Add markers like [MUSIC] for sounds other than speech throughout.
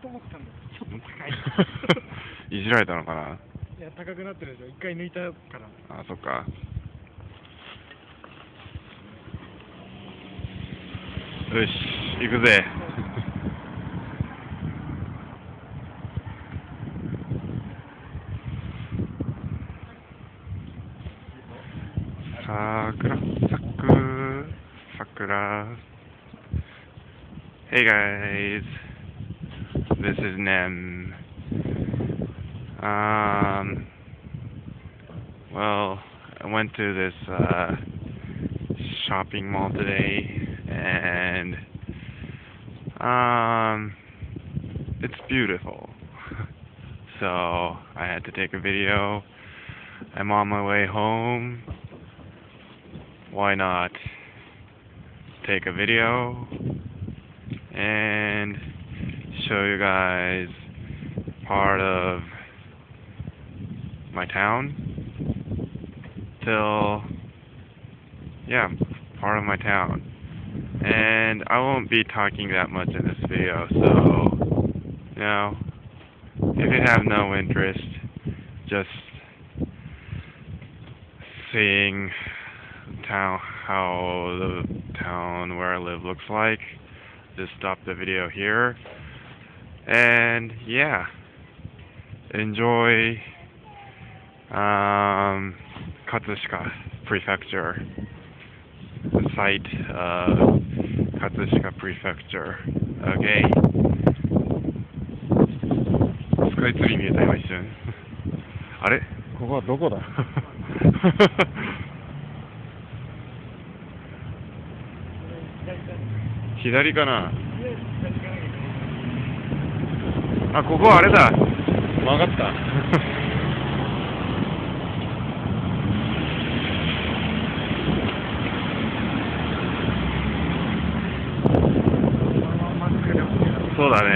と思ったんですちょっと高い。[LAUGHS] いじられたのかな？いや高くなってるでしょ。一回抜いたから。あそっか。よし行くぜ。さくらさくさくら Hey guys this is Nem um well I went to this uh shopping mall today and um it's beautiful. [LAUGHS] So I had to take a video. I'm on my way home. Why not take a video? And show you guys part of my town till yeah part of my town. And I won't be talking that much in this video so you know if you have no interest just seeing town how the town where I live looks like just stop the video here and yeah enjoy um Katsushika prefecture the site of Katsushika prefecture okay スカイツリー見えた今一瞬あれここはどこだ左かな [LAUGHS] [LAUGHS] [LAUGHS] あここあれだ。曲がった？そうだね。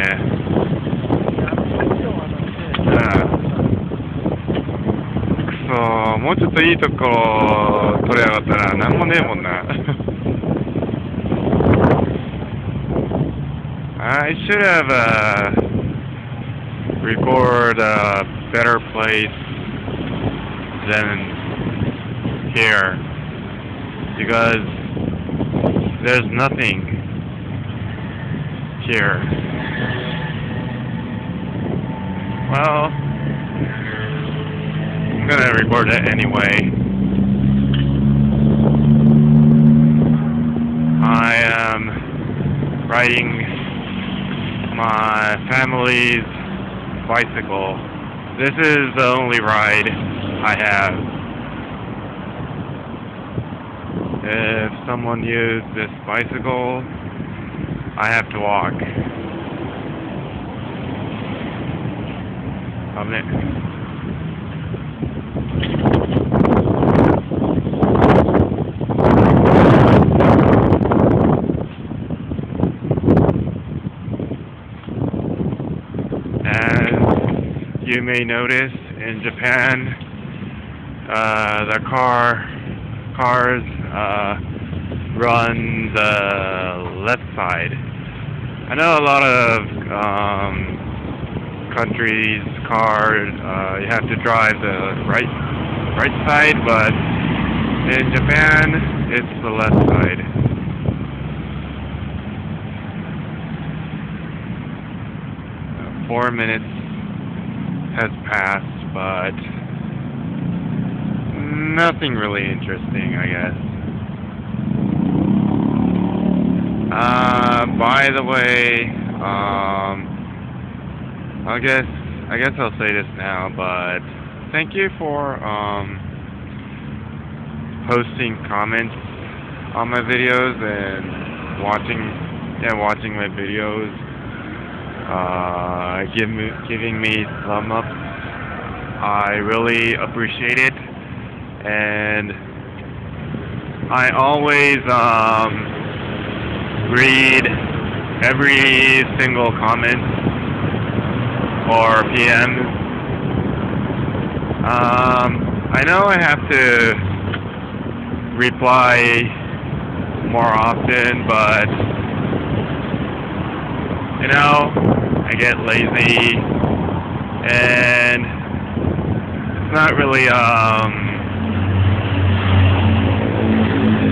くそーもうちょっといいところ取れやがったらなんもねえもんな。I should have uh, record a better place than here because there's nothing here. Well, I'm gonna record it anyway. I am riding my family's bicycle. This is the only ride I have. If someone used this bicycle, I have to walk. 危ね you may notice, in Japan, uh, the car cars uh, run the left side. I know a lot of um, countries, cars, uh, you have to drive the right right side, but in Japan, it's the left side. Uh, Four minutes has passed, but nothing really interesting, I guess. Uh, by the way, um, I guess I guess I'll say this now, but thank you for um posting comments on my videos and watching and watching my videos. Uh, give me giving me thumb up. I really appreciate it, and I always um read every single comment or PM. Um, I know I have to reply more often, but you know, I get lazy, and it's not really um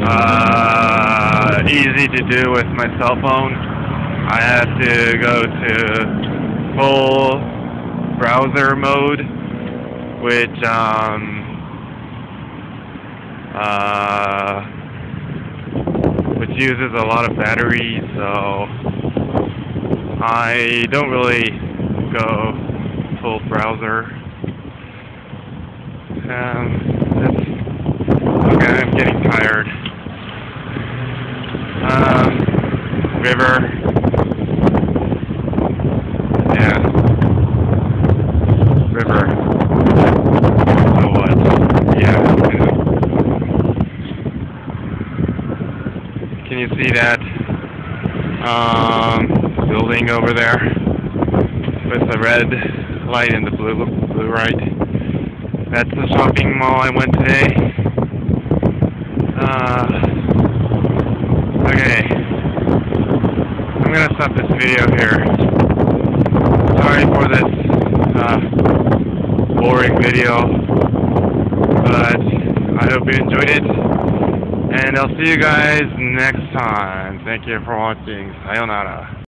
uh easy to do with my cell phone. I have to go to full browser mode, which um uh which uses a lot of battery, so I don't really go full browser. Um, okay, I'm getting tired. Um, river. Yeah. River. So what? Yeah. Can you see that? Um, building over there with the red light and the blue blue light. That's the shopping mall I went today. Uh, okay, I'm gonna stop this video here. Sorry for this uh, boring video, but I hope you enjoyed it. And I'll see you guys next time. Thank you for watching. Sayonara.